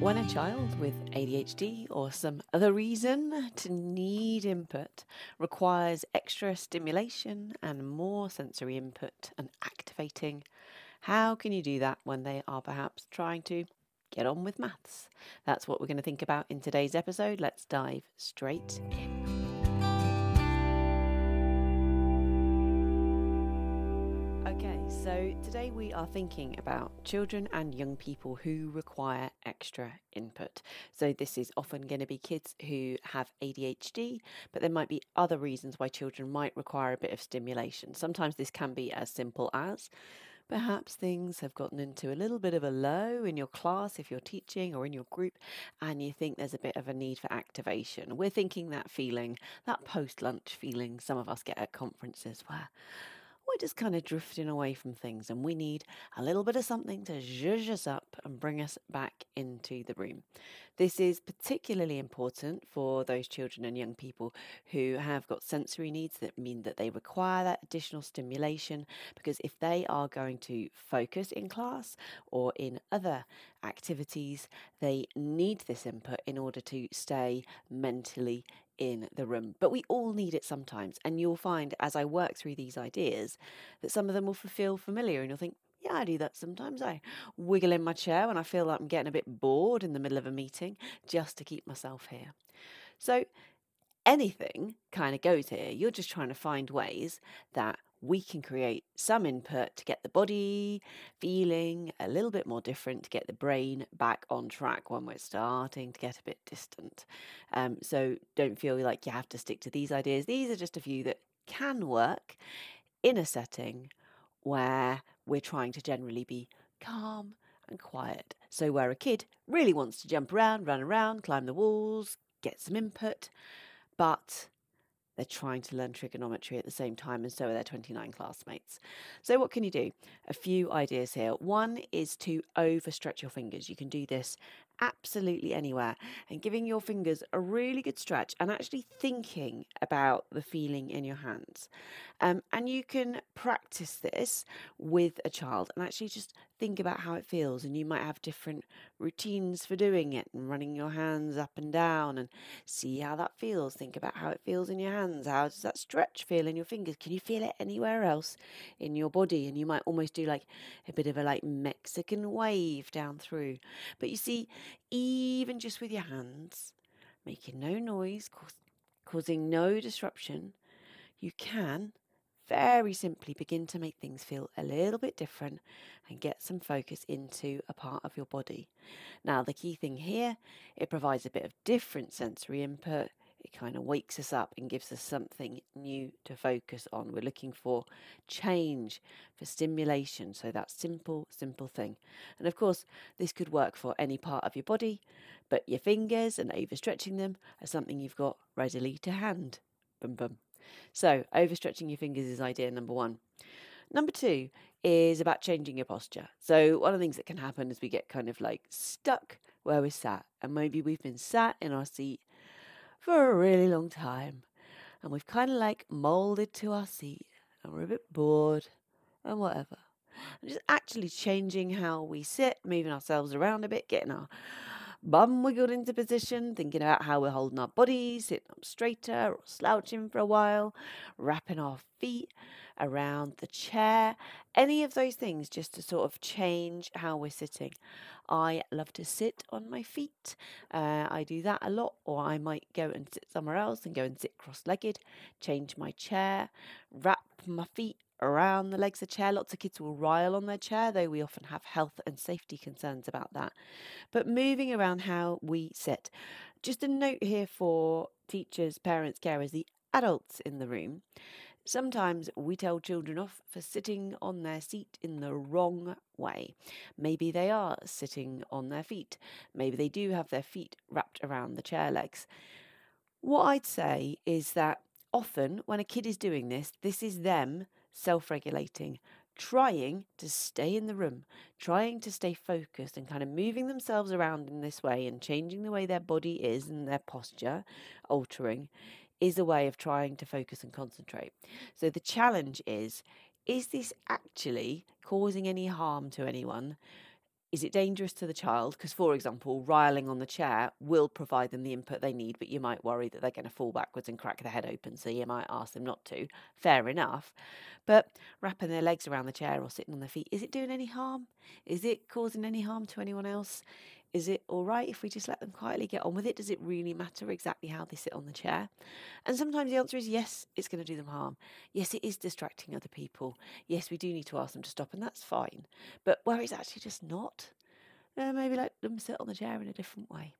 When a child with ADHD or some other reason to need input requires extra stimulation and more sensory input and activating, how can you do that when they are perhaps trying to get on with maths? That's what we're going to think about in today's episode. Let's dive straight in. So, today we are thinking about children and young people who require extra input. So, this is often going to be kids who have ADHD, but there might be other reasons why children might require a bit of stimulation. Sometimes this can be as simple as perhaps things have gotten into a little bit of a low in your class if you're teaching or in your group, and you think there's a bit of a need for activation. We're thinking that feeling, that post lunch feeling some of us get at conferences where we're just kind of drifting away from things and we need a little bit of something to zhuzh us up and bring us back into the room. This is particularly important for those children and young people who have got sensory needs that mean that they require that additional stimulation because if they are going to focus in class or in other activities, they need this input in order to stay mentally in the room. But we all need it sometimes. And you'll find as I work through these ideas that some of them will feel familiar and you'll think, yeah, I do that sometimes. I wiggle in my chair when I feel like I'm getting a bit bored in the middle of a meeting just to keep myself here. So anything kind of goes here. You're just trying to find ways that we can create some input to get the body feeling a little bit more different, to get the brain back on track when we're starting to get a bit distant. Um, so don't feel like you have to stick to these ideas. These are just a few that can work in a setting where we're trying to generally be calm and quiet. So, where a kid really wants to jump around, run around, climb the walls, get some input, but they're trying to learn trigonometry at the same time, and so are their 29 classmates. So, what can you do? A few ideas here. One is to overstretch your fingers. You can do this absolutely anywhere and giving your fingers a really good stretch and actually thinking about the feeling in your hands. Um, and you can practice this with a child and actually just think about how it feels. And you might have different routines for doing it and running your hands up and down and see how that feels. Think about how it feels in your hands. How does that stretch feel in your fingers? Can you feel it anywhere else in your body? And you might almost do like a bit of a like Mexican wave down through. But you see, even just with your hands, making no noise, causing no disruption, you can very simply begin to make things feel a little bit different and get some focus into a part of your body. Now, the key thing here, it provides a bit of different sensory input. It kind of wakes us up and gives us something new to focus on. We're looking for change, for stimulation. So, that simple, simple thing. And of course, this could work for any part of your body, but your fingers and overstretching them are something you've got readily to hand. Boom, boom. So, overstretching your fingers is idea number one. Number two is about changing your posture. So, one of the things that can happen is we get kind of like stuck where we're sat, and maybe we've been sat in our seat for a really long time, and we've kind of like molded to our seat, and we're a bit bored and whatever. And just actually changing how we sit, moving ourselves around a bit, getting our bum wiggled into position, thinking about how we're holding our bodies, sitting up straighter or slouching for a while, wrapping our feet around the chair, any of those things just to sort of change how we're sitting. I love to sit on my feet. Uh, I do that a lot, or I might go and sit somewhere else and go and sit cross legged, change my chair, wrap my feet around the legs of the chair. Lots of kids will rile on their chair, though we often have health and safety concerns about that. But moving around how we sit. Just a note here for teachers, parents, carers, the adults in the room. Sometimes we tell children off for sitting on their seat in the wrong way. Maybe they are sitting on their feet. Maybe they do have their feet wrapped around the chair legs. What I'd say is that often when a kid is doing this, this is them self regulating, trying to stay in the room, trying to stay focused and kind of moving themselves around in this way and changing the way their body is and their posture, altering, is a way of trying to focus and concentrate. So the challenge is is this actually causing any harm to anyone? Is it dangerous to the child? Because, for example, riling on the chair will provide them the input they need, but you might worry that they're going to fall backwards and crack their head open, so you might ask them not to. Fair enough. But wrapping their legs around the chair or sitting on their feet, is it doing any harm? Is it causing any harm to anyone else? Is it all right if we just let them quietly get on with it? Does it really matter exactly how they sit on the chair? And sometimes the answer is yes, it's going to do them harm. Yes, it is distracting other people. Yes, we do need to ask them to stop, and that's fine. But where it's actually just not, uh, maybe let them sit on the chair in a different way.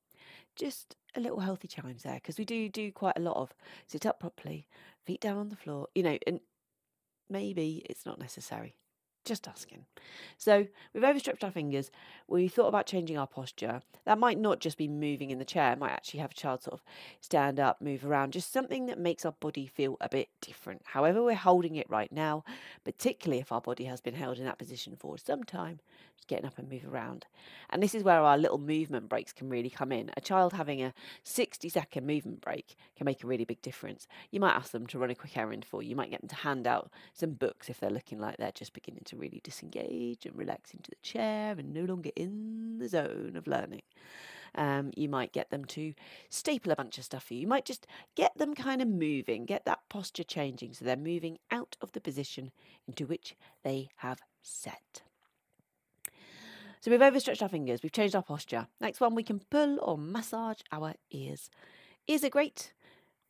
Just a little healthy chimes there, because we do do quite a lot of sit up properly, feet down on the floor, you know, and maybe it's not necessary. Just asking. So we've overstretched our fingers. We thought about changing our posture. That might not just be moving in the chair. Might actually have a child sort of stand up, move around, just something that makes our body feel a bit different. However, we're holding it right now, particularly if our body has been held in that position for some time, just getting up and move around. And this is where our little movement breaks can really come in. A child having a 60 second movement break can make a really big difference. You might ask them to run a quick errand for you. You might get them to hand out some books if they're looking like they're just beginning to really disengage and relax into the chair and no longer in the zone of learning. Um, you might get them to staple a bunch of stuff for you. You might just get them kind of moving, get that posture changing so they're moving out of the position into which they have set. So we've overstretched our fingers, we've changed our posture. Next one, we can pull or massage our ears. Ears are great.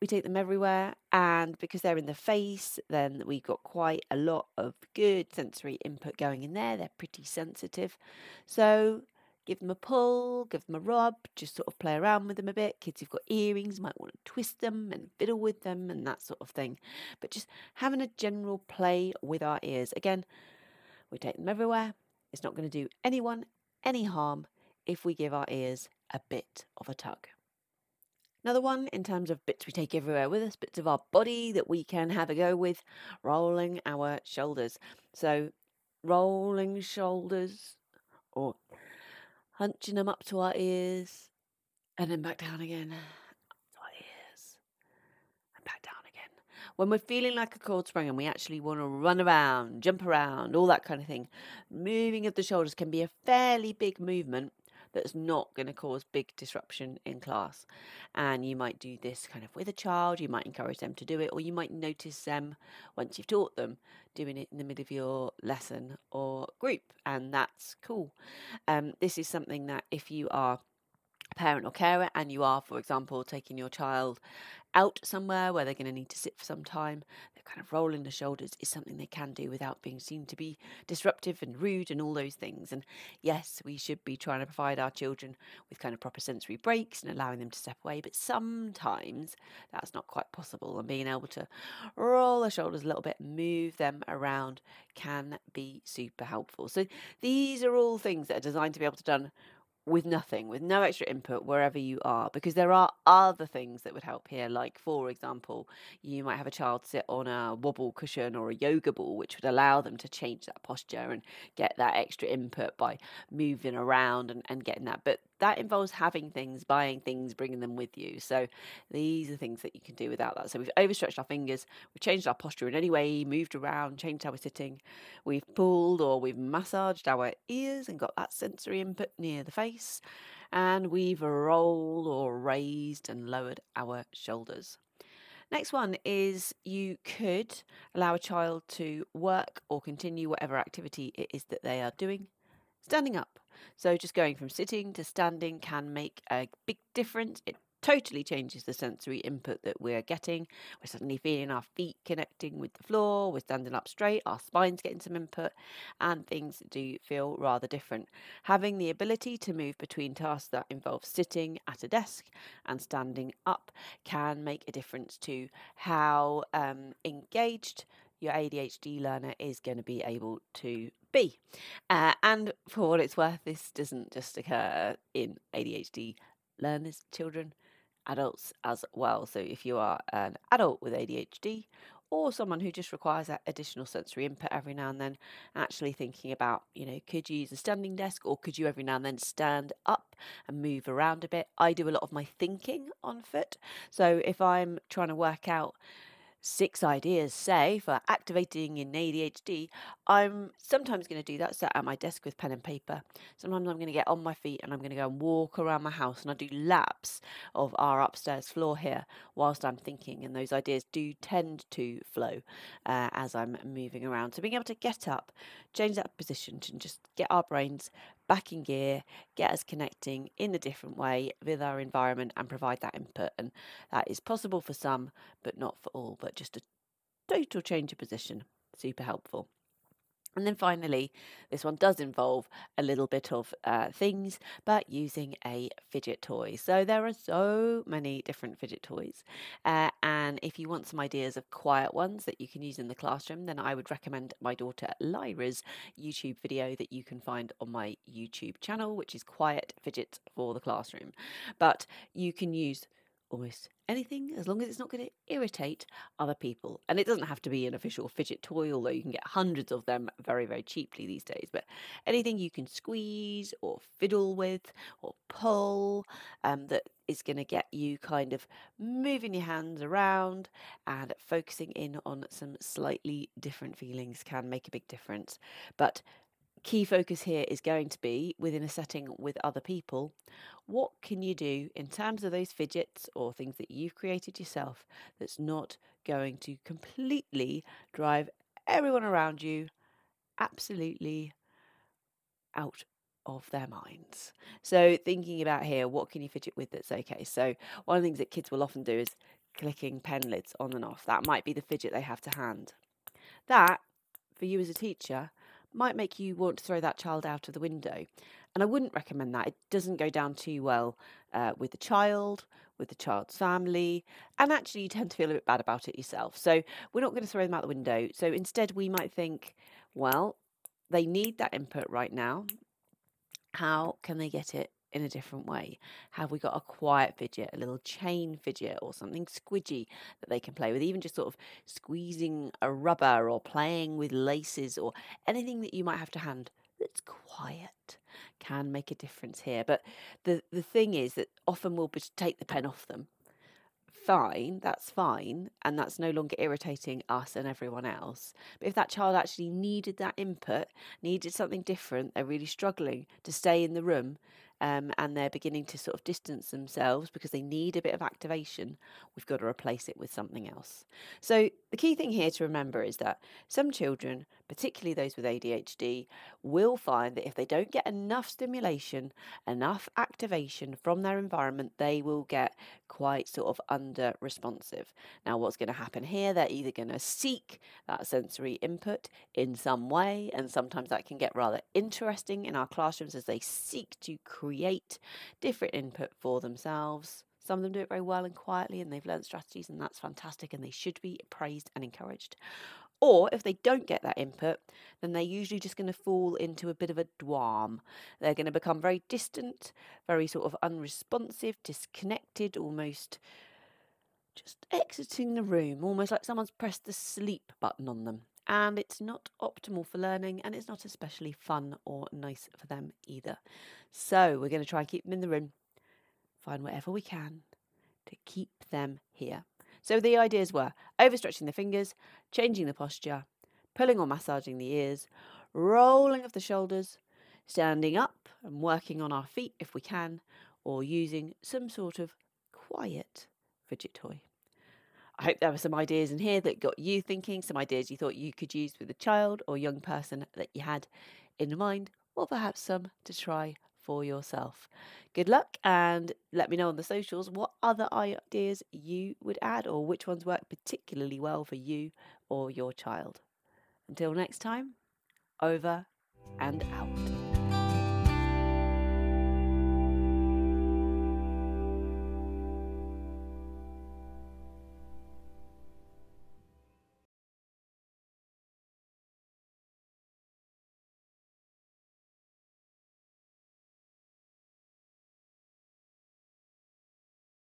We take them everywhere, and because they're in the face, then we've got quite a lot of good sensory input going in there. They're pretty sensitive. So give them a pull, give them a rub, just sort of play around with them a bit. Kids who've got earrings might want to twist them and fiddle with them and that sort of thing. But just having a general play with our ears. Again, we take them everywhere. It's not going to do anyone any harm if we give our ears a bit of a tug. Another one in terms of bits we take everywhere with us, bits of our body that we can have a go with, rolling our shoulders. So, rolling shoulders or hunching them up to our ears and then back down again to our ears and back down again. When we're feeling like a cold spring and we actually want to run around, jump around, all that kind of thing, moving of the shoulders can be a fairly big movement that's not going to cause big disruption in class. And you might do this kind of with a child, you might encourage them to do it, or you might notice them once you've taught them doing it in the middle of your lesson or group, and that's cool. Um, this is something that if you are parent or carer and you are, for example, taking your child out somewhere where they're going to need to sit for some time, they're kind of rolling the shoulders is something they can do without being seen to be disruptive and rude and all those things. And yes, we should be trying to provide our children with kind of proper sensory breaks and allowing them to step away, but sometimes that's not quite possible. And being able to roll the shoulders a little bit, move them around can be super helpful. So these are all things that are designed to be able to done with nothing, with no extra input wherever you are, because there are other things that would help here. Like, for example, you might have a child sit on a wobble cushion or a yoga ball, which would allow them to change that posture and get that extra input by moving around and, and getting that. But that involves having things, buying things, bringing them with you. So these are things that you can do without that. So we've overstretched our fingers, we've changed our posture in any way, moved around, changed how we're sitting, we've pulled or we've massaged our ears and got that sensory input near the face, and we've rolled or raised and lowered our shoulders. Next one is you could allow a child to work or continue whatever activity it is that they are doing standing up. So just going from sitting to standing can make a big difference. It totally changes the sensory input that we're getting. We're suddenly feeling our feet connecting with the floor, we're standing up straight, our spine's getting some input, and things do feel rather different. Having the ability to move between tasks that involve sitting at a desk and standing up can make a difference to how um, engaged your ADHD learner is going to be able to be. Uh, and for what it's worth, this doesn't just occur in ADHD learners, children, adults as well. So if you are an adult with ADHD or someone who just requires that additional sensory input every now and then, actually thinking about, you know, could you use a standing desk or could you every now and then stand up and move around a bit? I do a lot of my thinking on foot. So if I'm trying to work out six ideas, say, for activating in ADHD, I'm sometimes going to do that sat at my desk with pen and paper. Sometimes I'm going to get on my feet and I'm going to go and walk around my house and I do laps of our upstairs floor here whilst I'm thinking. And those ideas do tend to flow uh, as I'm moving around. So being able to get up, change that position, and just get our brains back in gear, get us connecting in a different way with our environment and provide that input. And that is possible for some, but not for all. But just a total change of position. Super helpful. And then finally, this one does involve a little bit of uh, things, but using a fidget toy. So there are so many different fidget toys. Uh, and if you want some ideas of quiet ones that you can use in the classroom, then I would recommend my daughter Lyra's YouTube video that you can find on my YouTube channel, which is Quiet Fidgets for the Classroom. But you can use almost anything as long as it's not going to irritate other people. And it doesn't have to be an official fidget toy, although you can get hundreds of them very, very cheaply these days. But anything you can squeeze or fiddle with or pull um, that is going to get you kind of moving your hands around and focusing in on some slightly different feelings can make a big difference. But key focus here is going to be within a setting with other people. What can you do in terms of those fidgets or things that you've created yourself that's not going to completely drive everyone around you absolutely out of their minds. So, thinking about here, what can you fidget with that's okay? So, one of the things that kids will often do is clicking pen lids on and off. That might be the fidget they have to hand. That, for you as a teacher, might make you want to throw that child out of the window. And I wouldn't recommend that. It doesn't go down too well uh, with the child, with the child's family, and actually you tend to feel a bit bad about it yourself. So we're not going to throw them out the window. So instead, we might think, well, they need that input right now. How can they get it in a different way? Have we got a quiet fidget, a little chain fidget, or something squidgy that they can play with? Even just sort of squeezing a rubber or playing with laces or anything that you might have to hand that's quiet can make a difference here. But the, the thing is that often we'll take the pen off them fine, that's fine, and that's no longer irritating us and everyone else. But if that child actually needed that input, needed something different, they're really struggling to stay in the room um, and they're beginning to sort of distance themselves because they need a bit of activation, we've got to replace it with something else. So, the key thing here to remember is that some children, particularly those with ADHD, will find that if they don't get enough stimulation, enough activation from their environment, they will get quite sort of under responsive. Now, what's going to happen here? They're either going to seek that sensory input in some way, and sometimes that can get rather interesting in our classrooms as they seek to create create different input for themselves. Some of them do it very well and quietly, and they've learned strategies, and that's fantastic, and they should be praised and encouraged. Or if they don't get that input, then they're usually just going to fall into a bit of a dwam. They're going to become very distant, very sort of unresponsive, disconnected, almost just exiting the room, almost like someone's pressed the sleep button on them and it's not optimal for learning and it's not especially fun or nice for them either. So we're going to try and keep them in the room, find whatever we can to keep them here. So the ideas were overstretching the fingers, changing the posture, pulling or massaging the ears, rolling of the shoulders, standing up and working on our feet if we can, or using some sort of quiet fidget toy. I hope there were some ideas in here that got you thinking, some ideas you thought you could use with a child or young person that you had in mind, or perhaps some to try for yourself. Good luck and let me know on the socials what other ideas you would add or which ones work particularly well for you or your child. Until next time, over and out.